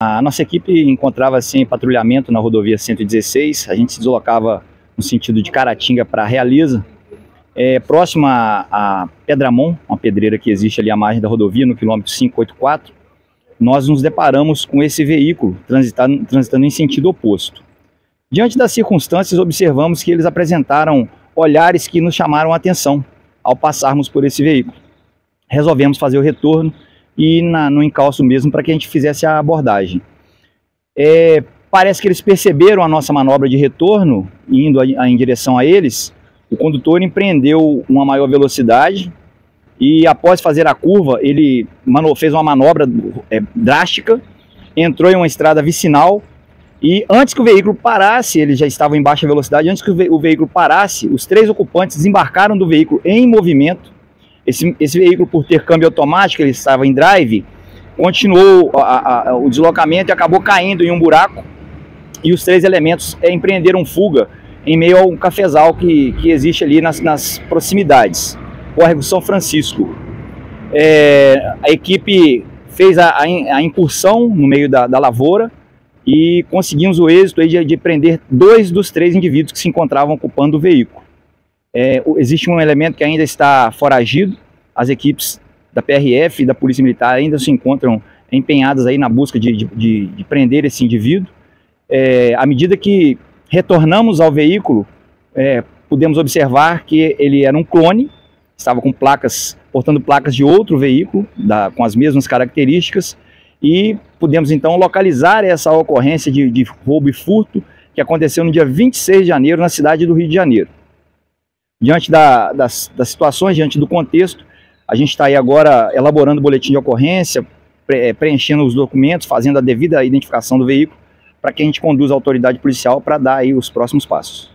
A nossa equipe encontrava-se em patrulhamento na rodovia 116, a gente se deslocava no sentido de Caratinga para Realiza, é, próxima a Pedramon, uma pedreira que existe ali à margem da rodovia, no quilômetro 584, nós nos deparamos com esse veículo transitando, transitando em sentido oposto. Diante das circunstâncias, observamos que eles apresentaram olhares que nos chamaram a atenção ao passarmos por esse veículo. Resolvemos fazer o retorno e na, no encalço mesmo para que a gente fizesse a abordagem. É, parece que eles perceberam a nossa manobra de retorno, indo a, a, em direção a eles. O condutor empreendeu uma maior velocidade e, após fazer a curva, ele fez uma manobra é, drástica, entrou em uma estrada vicinal e antes que o veículo parasse, ele já estava em baixa velocidade, antes que o, ve o veículo parasse, os três ocupantes desembarcaram do veículo em movimento esse, esse veículo, por ter câmbio automático, ele estava em drive, continuou a, a, o deslocamento e acabou caindo em um buraco. E os três elementos é, empreenderam fuga em meio a um cafezal que, que existe ali nas, nas proximidades, córrego São Francisco. É, a equipe fez a, a, incursão no meio da, da lavoura e conseguimos o êxito de, de prender dois dos três indivíduos que se encontravam ocupando o veículo. É, existe um elemento que ainda está foragido, as equipes da PRF e da Polícia Militar ainda se encontram empenhadas aí na busca de, de, de prender esse indivíduo. É, à medida que retornamos ao veículo, é, pudemos observar que ele era um clone, estava com placas, portando placas de outro veículo, da, com as mesmas características, e pudemos então localizar essa ocorrência de, de roubo e furto que aconteceu no dia 26 de janeiro na cidade do Rio de Janeiro. Diante da, das, das situações, diante do contexto, a gente está aí agora elaborando o boletim de ocorrência, pre, é, preenchendo os documentos, fazendo a devida identificação do veículo, para que a gente conduza a autoridade policial para dar aí os próximos passos.